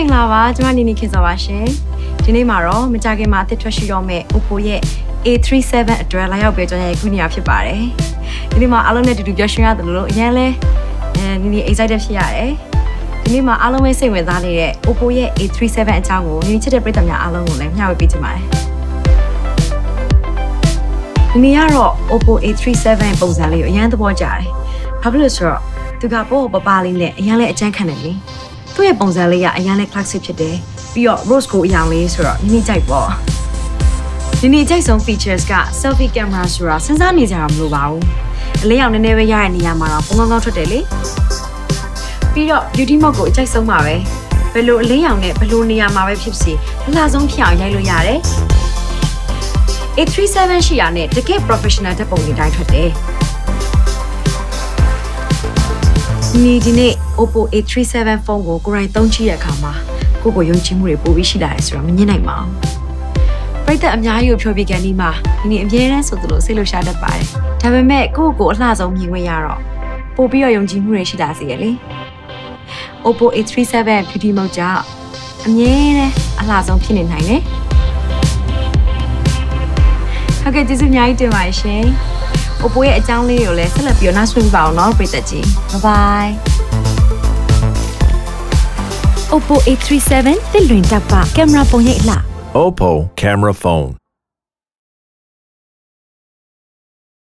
င်္ဂလာပါကျွန်မနီနီခင်စောပါရှင်ဒီနေ့မှာတော့မကြခင်မှာအသစ်ထွက်ရှိတော့မဲ့ Oppo ရဲ့ A37 အတွက်လာရောက်ပေးကြတဲ့ခုနေရဖြစ်ပါတယ်ဒီနေ့မှာအားလုံးနဲ့တူတူပြောရှင်းရတယ်လို့အရင်လဲအဲနီနီ excited ဖြစ်ရတယ်ဒီနေ့မှာအားလုံးပဲစိတ်ဝင်စားနေတဲ့ Oppo ရဲ့ A37 အကြောင်းကိုနီနီချစ်တဲ့ပရိသတ်များအားလုံးကိုလည်းမျှဝေပေးချင်ပါတယ်ဒီနေ့ကတော့ Oppo A37 ပုံစံလေးကိုအရင်သဘောကျတယ်ဘာဖြစ်လို့ဆိုတော့သူကပို့ပပလေးနဲ့အရင်လဲအကျန်းခံတယ်လေ သူ့ရဲ့ပုံစံလေးကအရင်လဲ classic ဖြစ်တယ်ပြီးတော့ rose gold အရောင်လေးဆိုတော့နီနီကြိုက်ပေါ့ဒီနေ့ကြိုက်ဆုံး features က selfie camera ဆိုတာစဉ်းစားနေကြတာမလို့ပါဘူးအလေးအောင်နည်းနည်းပဲရတဲ့နေရာမှာတော့ပုံကောင်းကောင်းထွက်တယ်လေပြီးတော့ beauty mode ကိုအကြိုက်ဆုံးပါပဲဘယ်လိုအလေးအောင်နဲ့ဘယ်လိုနေရာမှာပဲဖြစ်စီအလှဆုံးဖြစ်အောင်ရိုက်လို့ရတယ် A37 ရှိရနဲ့တကယ် professional တဲ့ပုံတွေတိုင်းထွက်တယ် ဒီဒီနေ့ Oppo A37 ဖုန်းကိုကိုယ်တိုင်သုံးကြည့်တဲ့အခါမှာကိုယ့်ကိုယုံကြည်မှုတွေပိုပြီးရှိလာတယ်ဆိုတော့မငြင်းနိုင်ပါဘူး။ပရိသတ်အများကြီးကိုဖြောပြကန်ဒီမှာဒီနေ့အမြဲတမ်းဆိုသလိုစိတ်လှရှာတတ်ပါတယ်။ဒါပေမဲ့ကိုယ့်ကိုအလှဆုံးမြင်ခွင့်ရတော့ပိုပြီးတော့ယုံကြည်မှုတွေရှိလာစေရလေ။ Oppo A37 Beauty Mode ကြောင့်အမြဲတမ်းအလှဆုံးဖြစ်နေနိုင်တယ်။ဟုတ်ကဲ့ကျေးဇူးအများကြီးတင်ပါတယ်ရှင်။ Oppo ရဲ့အကြောင်းလေးတွေကိုလည်းဆက်လက်ပြီးတော့နောက်ဆွေးနွေးပါအောင်နော်ပရိသတ်ကြီး။ Bye bye Oppo A37 တစ်လွင်တပ်ပကင်မရာပုံရိပ်အလှ Oppo camera phone.